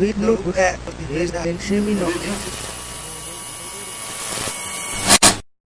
hit no, eh, es el semino.